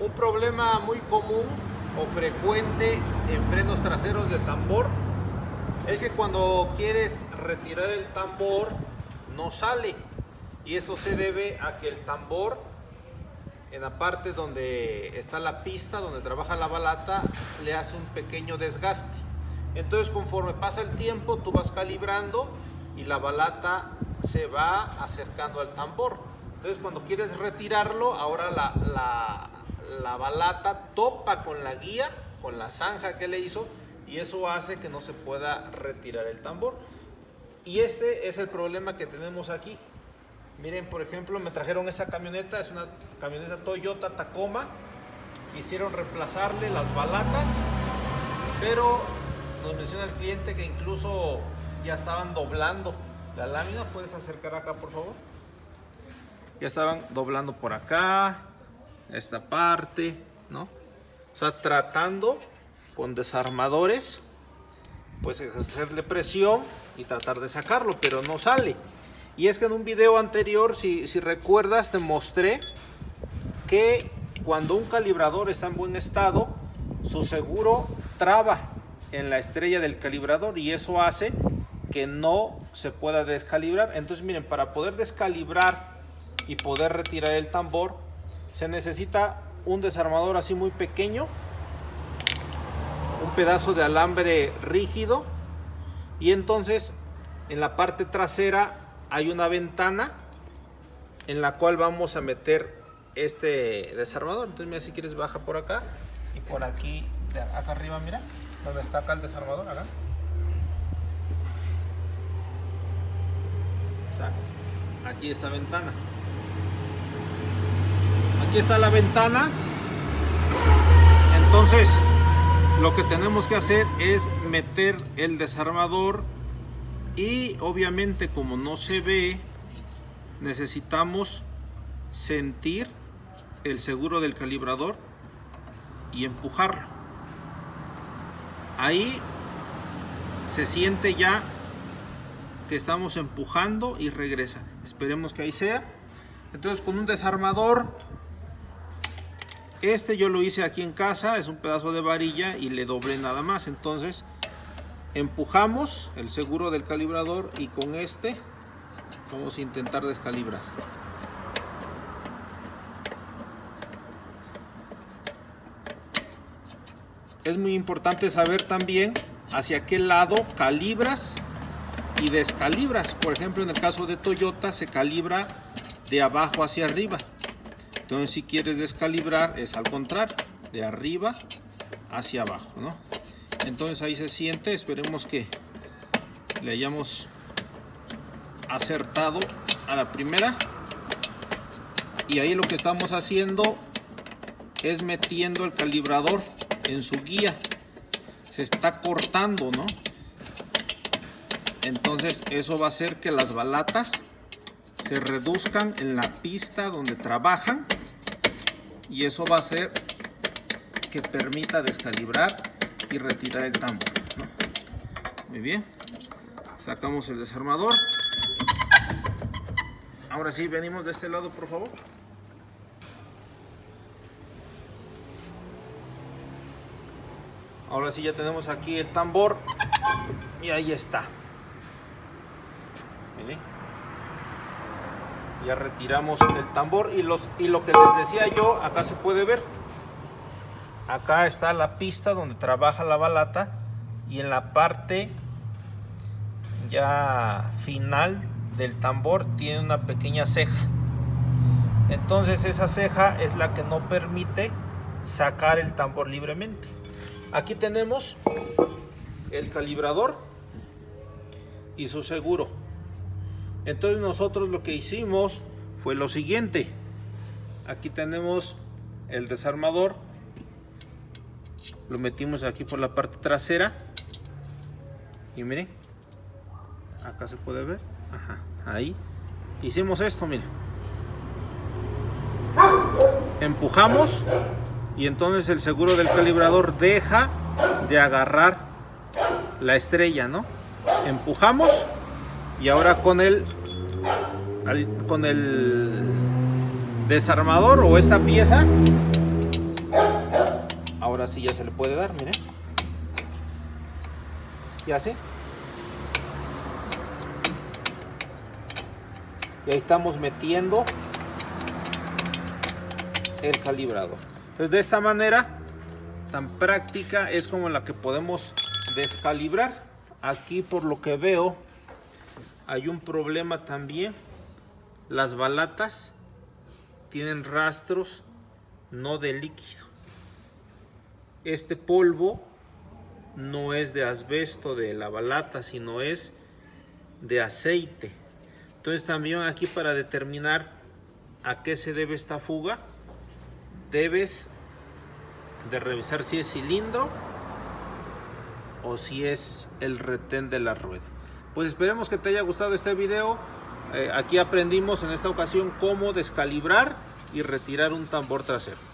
Un problema muy común o frecuente en frenos traseros de tambor es que cuando quieres retirar el tambor no sale. Y esto se debe a que el tambor en la parte donde está la pista donde trabaja la balata le hace un pequeño desgaste. Entonces conforme pasa el tiempo tú vas calibrando y la balata se va acercando al tambor. Entonces cuando quieres retirarlo ahora la, la la balata topa con la guía, con la zanja que le hizo, y eso hace que no se pueda retirar el tambor. Y ese es el problema que tenemos aquí. Miren, por ejemplo, me trajeron esa camioneta, es una camioneta Toyota Tacoma. Quisieron reemplazarle las balatas, pero nos menciona el cliente que incluso ya estaban doblando la lámina. ¿Puedes acercar acá, por favor? Ya estaban doblando por acá, esta parte, ¿no? O sea, tratando con desarmadores, pues ejercerle presión y tratar de sacarlo, pero no sale. Y es que en un video anterior, si, si recuerdas, te mostré que cuando un calibrador está en buen estado, su seguro traba en la estrella del calibrador y eso hace que no se pueda descalibrar. Entonces miren, para poder descalibrar y poder retirar el tambor, se necesita un desarmador así muy pequeño, un pedazo de alambre rígido y entonces en la parte trasera hay una ventana en la cual vamos a meter este desarmador. Entonces mira si quieres baja por acá y por aquí, acá arriba mira, donde está acá el desarmador, acá. O sea, aquí esta ventana aquí está la ventana. Entonces lo que tenemos que hacer es meter el desarmador y obviamente como no se ve necesitamos sentir el seguro del calibrador y empujarlo. Ahí se siente ya que estamos empujando y regresa. Esperemos que ahí sea. Entonces con un desarmador este yo lo hice aquí en casa, es un pedazo de varilla y le doblé nada más. Entonces empujamos el seguro del calibrador y con este vamos a intentar descalibrar. Es muy importante saber también hacia qué lado calibras y descalibras. Por ejemplo, en el caso de Toyota se calibra de abajo hacia arriba. Entonces si quieres descalibrar es al contrario, de arriba hacia abajo, ¿no? Entonces ahí se siente, esperemos que le hayamos acertado a la primera. Y ahí lo que estamos haciendo es metiendo el calibrador en su guía. Se está cortando, ¿no? Entonces eso va a hacer que las balatas se reduzcan en la pista donde trabajan y eso va a hacer que permita descalibrar y retirar el tambor. Muy bien, sacamos el desarmador. Ahora sí, venimos de este lado, por favor. Ahora sí ya tenemos aquí el tambor y ahí está. Ya retiramos el tambor y, los, y lo que les decía yo, acá se puede ver. Acá está la pista donde trabaja la balata y en la parte ya final del tambor tiene una pequeña ceja. Entonces esa ceja es la que no permite sacar el tambor libremente. Aquí tenemos el calibrador y su seguro. Entonces nosotros lo que hicimos fue lo siguiente. Aquí tenemos el desarmador. Lo metimos aquí por la parte trasera. Y miren. Acá se puede ver. Ajá, ahí. Hicimos esto, miren. Empujamos y entonces el seguro del calibrador deja de agarrar la estrella, ¿no? Empujamos y ahora con el con el desarmador o esta pieza sí ya se le puede dar, miren. Y así. Y ahí estamos metiendo el calibrado. Entonces de esta manera tan práctica es como la que podemos descalibrar. Aquí por lo que veo hay un problema también. Las balatas tienen rastros no de líquido. Este polvo no es de asbesto de la balata, sino es de aceite. Entonces también aquí para determinar a qué se debe esta fuga, debes de revisar si es cilindro o si es el retén de la rueda. Pues esperemos que te haya gustado este video. Eh, aquí aprendimos en esta ocasión cómo descalibrar y retirar un tambor trasero.